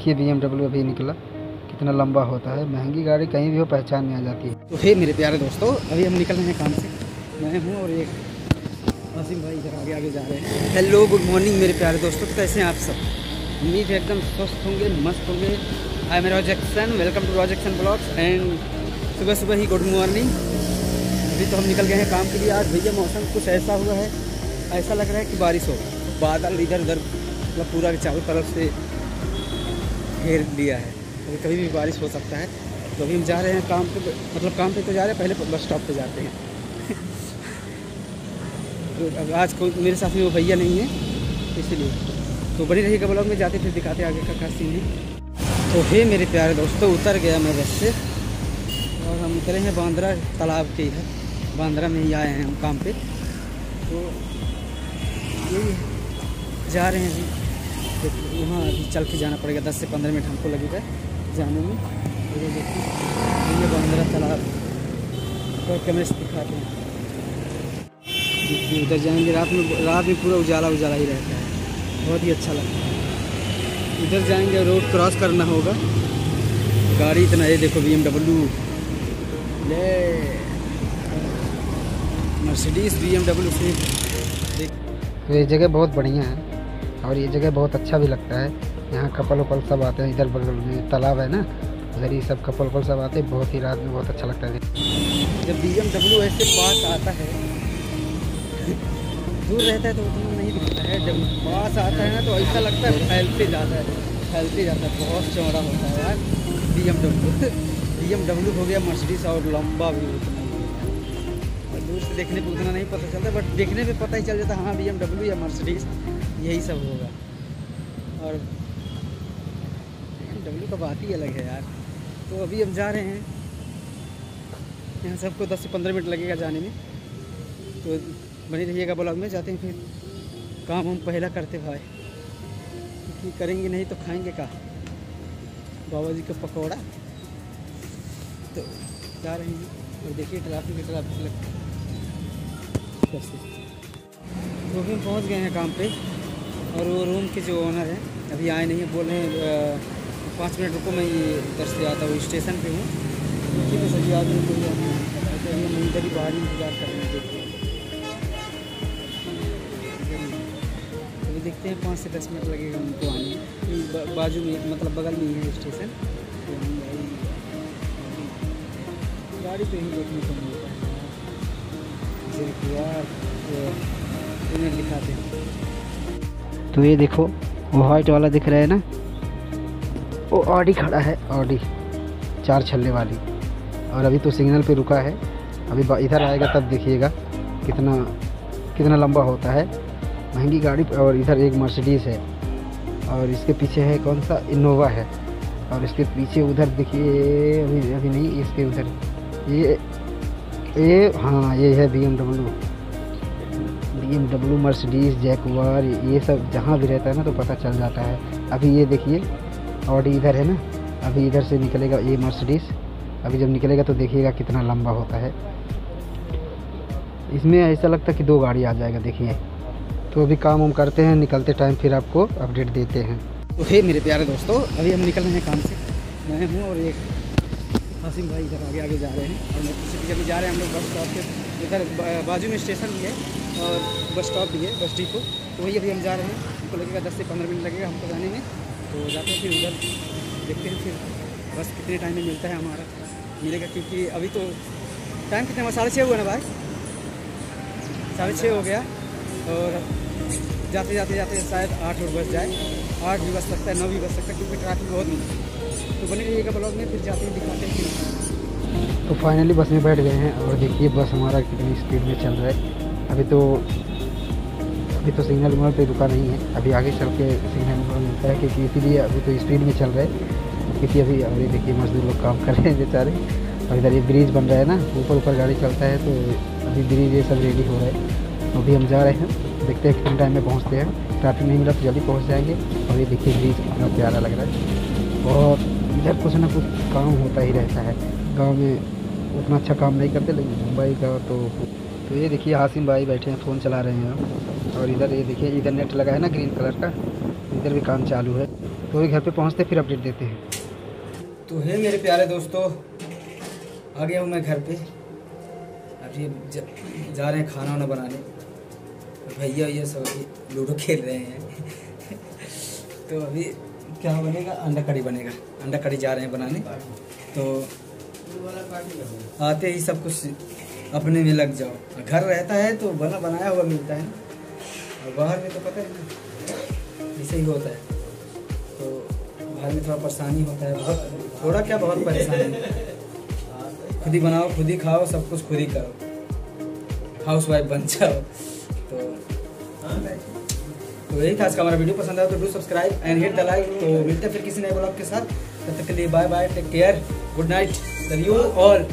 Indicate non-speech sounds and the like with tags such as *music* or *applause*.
देखिए बी अभी निकला। कितना लंबा होता है। महँगी गाड़ी कहीं भी हो, पहचान में आ जाती। है तो फिर मेरे प्यारे दोस्तों, अभी हम निकल रहे हैं काम से। मैं हूँ और एक आसिम भाई इधर आगे आगे जा रहे हैं। हेलो गुड मॉर्निंग मेरे प्यारे दोस्तों। कैसे हैं आप सब? उम्मीद है एकदम स्वस्थ होंगे, मस्त होंगे। आई मेरा जैक्सन वेलकम टू रॉजेक्सन ब्लॉग्स एंड सुबह सुबह ही गुड मॉर्निंग अभी तो हम निकल गए हैं काम के लिए। आज भैया, मौसम कुछ ऐसा हुआ है, ऐसा लग रहा है कि बारिश हो। बादल इधर उधर मतलब पूरा चारों तरफ़ से घेर लिया है। तो कभी भी बारिश हो सकता है तो अभी हम जा रहे हैं काम पे मतलब काम पे तो जा रहे हैं, पहले बस स्टॉप पे जाते हैं। *laughs* तो अब आज कोई मेरे साथ में वो भैया नहीं है, इसीलिए। तो बड़ी रही ब्लॉग में, जाते फिर दिखाते आगे का क्या सीन है। तो हे मेरे प्यारे दोस्तों, उतर गया मैं बस से। और हम उतरे हैं बांद्रा तालाब के इधर। बांद्रा में ही आए हैं हम काम पे। तो यही जा रहे हैं वहाँ अभी चल के जाना पड़ेगा, दस से पंद्रह मिनट हमको लगेगा जाने में। ये ये बांद्रा तालाब। कैमरे से दिखाते हैं। उधर जाएँगे, रात में रात में पूरा उजाला उजाला ही रहता है। बहुत ही अच्छा लगता है। इधर जाएँगे, रोड क्रॉस करना होगा। गाड़ी इतना है, देखो बी एम डब्ल्यू ले। मर्सिडीज बी एम तो ये जगह बहुत बढ़िया है। और ये जगह बहुत अच्छा भी लगता है। यहाँ कपल वपल सब आते हैं, इधर बगल में तालाब है ना, उधर ही सब कपल वपल सब आते हैं, बहुत ही रात में बहुत अच्छा लगता है। जब बी एम डब्ल्यू ऐसे पास आता है, दूर रहता है तो उतना नहीं दिखता है। जब पास आता है ना तो ऐसा लगता है फैलते जाता है, फैलते जाता है, बहुत चौड़ा होता है यार। B M W B M W हो गया मर्सिडीज और लंबा भी होता और दूर से देखने पर उतना नहीं पता चलता बट देखने पे पता ही चल जाता हाँ बी एम डब्ल्यू या मर्सिडीज यही सब होगा। और डब्ल्यू का बात ही अलग है यार। तो अभी हम जा रहे हैं। यहाँ सबको दस से पंद्रह मिनट लगेगा जाने में। तो बनी रहिएगा ब्लॉग में, जाते हैं फिर। काम हम पहला करते भाई। क्योंकि करेंगे नहीं तो खाएँगे का बाबा जी का पकौड़ा। तो जा रहे हैं। और देखिए ट्रैफ़िक की ट्रैफ़िक लग तो भी हम पहुँच गए हैं काम पे और वो रूम के जो ओनर हैं, अभी आए नहीं हैं, बोल रहे हैं पाँच मिनट रुको, मैं ये इधर से आता हूँ स्टेशन पे हूँ। देखिए तो सभी आदमी को हम इधर ही बाहर इंतज़ार कर रहे हैं देखिए अभी देखते हैं, पाँच से दस मिनट लगेगा उनको आने बाजू में मतलब बगल में ही है स्टेशन तो गाड़ी पे ही देखने को मिलता तो दिखाते तो ये देखो, वो वाइट वाला दिख रहा है ना? वो ऑडी खड़ा है ऑडी चार छल्ले वाली। और अभी तो सिग्नल पे रुका है। अभी इधर आएगा तब देखिएगा कितना कितना लंबा होता है। महँगी गाड़ी और इधर एक मर्सिडीज़ है। और इसके पीछे है कौन सा? इनोवा है। और इसके पीछे उधर देखिए, अभी अभी नहीं, इसके उधर। ये ये हाँ ये है B M W B M W Mercedes Jaguar ये सब जहाँ भी रहता है ना तो पता चल जाता है। अभी ये देखिए ऑडी इधर है ना, अभी इधर से निकलेगा ये मर्सिडीज़ अभी जब निकलेगा तो देखिएगा कितना लंबा होता है। इसमें ऐसा लगता है कि दो गाड़ी आ जाएगा, देखिए। तो अभी काम हम करते हैं, निकलते टाइम फिर आपको अपडेट देते हैं। तो हे मेरे प्यारे दोस्तों, अभी हम निकल रहे हैं काम से। मैं हूँ और एक हासिम भाई इधर आगे आगे जा रहे हैं। और मैं पीछे पीछे भी जा रहे हैं, हम लोग बस स्टॉप के इधर बाजू में स्टेशन भी है और बस स्टॉप भी है, बस डिपो तो वही अभी हम जा रहे हैं। हमको लगेगा दस से पंद्रह मिनट लगेगा हमको जाने में। तो जाते हैं फिर उधर। देखते हैं फिर बस कितने टाइम में मिलता है हमारा। मिलेगा क्योंकि अभी तो टाइम कितने साढ़े छः हुआ ना भाई? साढ़े छः हो गया। और जाते जाते जाते शायद आठ और बज जाए। आठ भी बज सकता है, नौ भी बज सकता है, क्योंकि ट्रैफ़िक बहुत नहीं तो बने रहिएगा ब्लॉग में, फिर जाते हैं, दिखाते हैं। तो फाइनली बस में बैठ गए हैं और देखिए बस हमारा कितनी स्पीड में चल रहा है। अभी तो अभी तो सिग्नल मोड़ पे रुका नहीं है। अभी आगे चल के सिग्नल मोड़ मिलता है, क्योंकि इसीलिए अभी तो स्पीड में चल रहा है। क्योंकि अभी अभी देखिए मजदूर लोग काम कर रहे हैं बेचारे। और इधर ये ब्रिज बन रहा है ना ऊपर ऊपर गाड़ी चलता है तो अभी ब्रिज ये सब रेडी हो रहा है। तो अभी हम जा रहे हैं। देखते हैं कितने टाइम में पहुँचते हैं। ट्रैफ़िक नहीं मिला तो जल्दी पहुँच जाएँगे। और ये देखिए ब्रिज कितना प्यारा लग रहा है। और इधर कुछ ना कुछ काम होता ही रहता है। गाँव में उतना अच्छा काम नहीं करते, लेकिन मुंबई का तो तो ये देखिए हासिम भाई बैठे हैं फ़ोन चला रहे हैं। और इधर ये देखिए, इधर नेट लगा है ना ग्रीन कलर का। इधर भी काम चालू है। तो ये घर पे पहुँचते, फिर अपडेट देते हैं। तो है मेरे प्यारे दोस्तों आ गया हूँ मैं घर पे। अभी जा रहे हैं खाना वाना बनाने। भैया भैया सब अभी लूडो खेल रहे हैं। तो अभी क्या बनेगा? अंडा कड़ी बनेगा। अंडा कड़ी जा रहे हैं बनाने। तो आते ही सब कुछ अपने में लग जाओ। घर रहता है तो बना, बनाया हुआ मिलता है और बाहर में तो पता है ऐसे ही होता है। तो बाहर में थोड़ा परेशानी होता है। बहुत, थोड़ा क्या बहुत परेशानी। खुद ही बनाओ, खुद ही खाओ, सब कुछ खुद ही करो। हाउस वाइफ बन जाओ। तो यही था आज का हमारा वीडियो। पसंद आया तो do subscribe and hit the like तो मिलते फिर किसी नए ब्लॉग के साथ। तब तक के लिए bye bye take care good night love you और